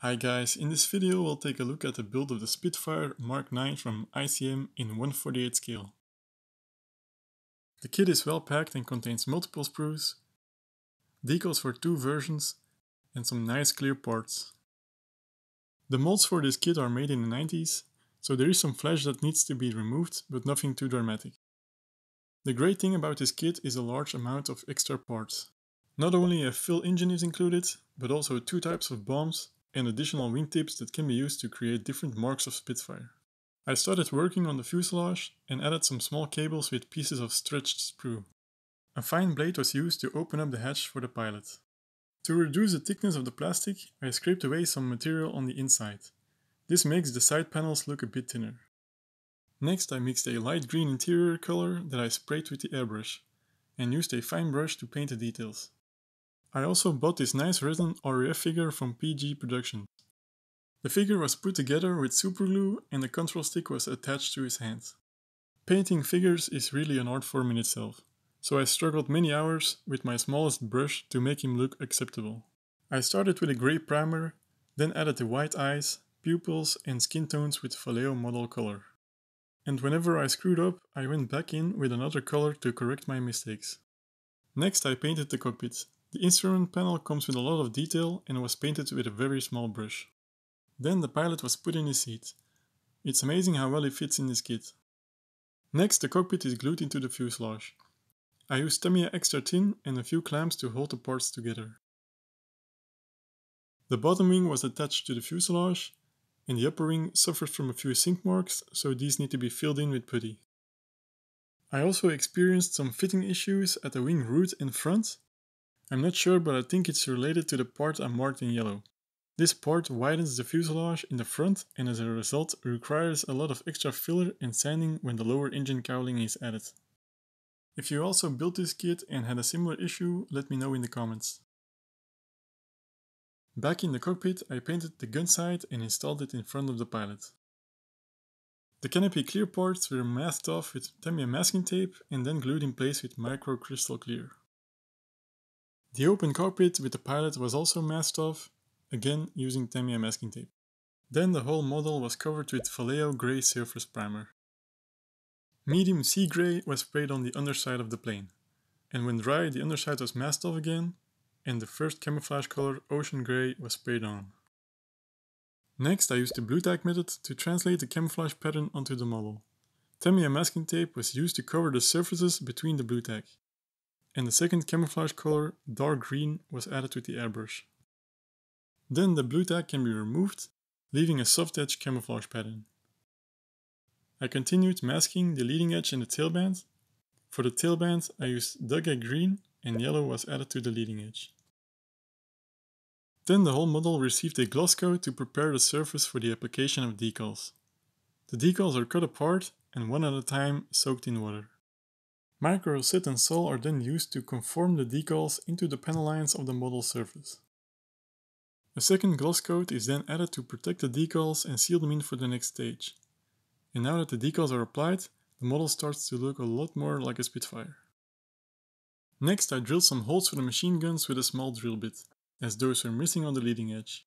Hi guys, in this video we'll take a look at the build of the Spitfire Mark IX from ICM in 148 scale. The kit is well packed and contains multiple sprues, decals for two versions, and some nice clear parts. The molds for this kit are made in the 90s, so there is some flash that needs to be removed, but nothing too dramatic. The great thing about this kit is a large amount of extra parts. Not only a fill engine is included, but also two types of bombs and additional wingtips that can be used to create different marks of Spitfire. I started working on the fuselage and added some small cables with pieces of stretched sprue. A fine blade was used to open up the hatch for the pilot. To reduce the thickness of the plastic, I scraped away some material on the inside. This makes the side panels look a bit thinner. Next I mixed a light green interior color that I sprayed with the airbrush, and used a fine brush to paint the details. I also bought this nice resin RAF figure from PJ Productions. The figure was put together with superglue and the control stick was attached to his hands. Painting figures is really an art form in itself, so I struggled many hours with my smallest brush to make him look acceptable. I started with a grey primer, then added the white eyes, pupils and skin tones with Vallejo model color. And whenever I screwed up, I went back in with another color to correct my mistakes. Next I painted the cockpit, the instrument panel comes with a lot of detail and was painted with a very small brush. Then the pilot was put in his seat. It's amazing how well he fits in this kit. Next the cockpit is glued into the fuselage. I used Tamiya extra thin and a few clamps to hold the parts together. The bottom wing was attached to the fuselage and the upper wing suffered from a few sink marks, so these need to be filled in with putty. I also experienced some fitting issues at the wing root in front I'm not sure, but I think it's related to the part I marked in yellow. This part widens the fuselage in the front and as a result requires a lot of extra filler and sanding when the lower engine cowling is added. If you also built this kit and had a similar issue, let me know in the comments. Back in the cockpit, I painted the gun sight and installed it in front of the pilot. The canopy clear parts were masked off with Tamiya masking tape and then glued in place with Micro Kristal Klear. The open cockpit with the pilot was also masked off, again using Tamiya masking tape. Then the whole model was covered with Vallejo grey surface primer. Medium sea grey was sprayed on the underside of the plane, and when dry the underside was masked off again, and the first camouflage color ocean grey was sprayed on. Next I used the Blu tack method to translate the camouflage pattern onto the model. Tamiya masking tape was used to cover the surfaces between the Blu tack and the second camouflage color, dark green, was added with the airbrush. Then the Blu tack can be removed, leaving a soft edge camouflage pattern. I continued masking the leading edge and the tailband. For the tailband I used Duck Egg green and yellow was added to the leading edge. Then the whole model received a gloss coat to prepare the surface for the application of decals. The decals are cut apart and one at a time soaked in water. Micro Set and sol are then used to conform the decals into the panel lines of the model surface. A second gloss coat is then added to protect the decals and seal them in for the next stage. And now that the decals are applied, the model starts to look a lot more like a Spitfire. Next I drilled some holes for the machine guns with a small drill bit, as those were missing on the leading edge.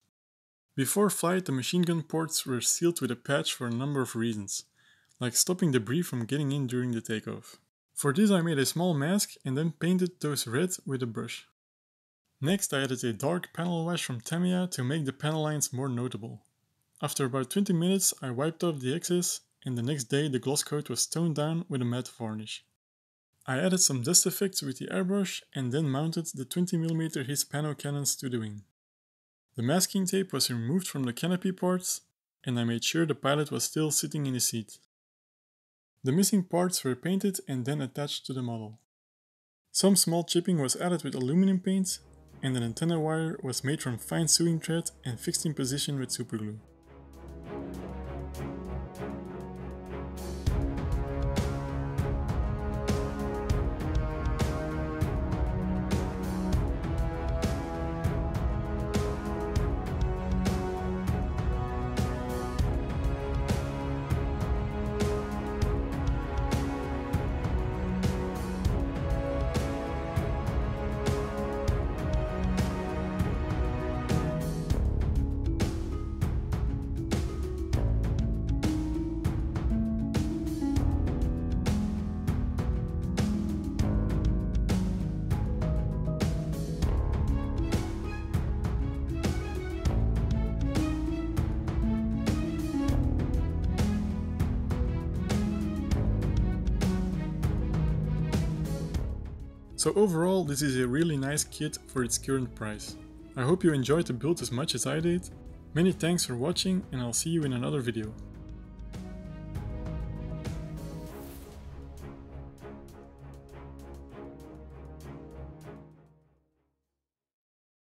Before flight the machine gun ports were sealed with a patch for a number of reasons, like stopping debris from getting in during the takeoff. For this I made a small mask and then painted those red with a brush. Next I added a dark panel wash from Tamiya to make the panel lines more notable. After about 20 minutes I wiped off the excess and the next day the gloss coat was toned down with a matte varnish. I added some dust effects with the airbrush and then mounted the 20mm Hispano cannons to the wing. The masking tape was removed from the canopy parts and I made sure the pilot was still sitting in the seat. The missing parts were painted and then attached to the model. Some small chipping was added with aluminum paint, and an antenna wire was made from fine sewing thread and fixed in position with superglue. So overall this is a really nice kit for its current price. I hope you enjoyed the build as much as I did. Many thanks for watching and I'll see you in another video.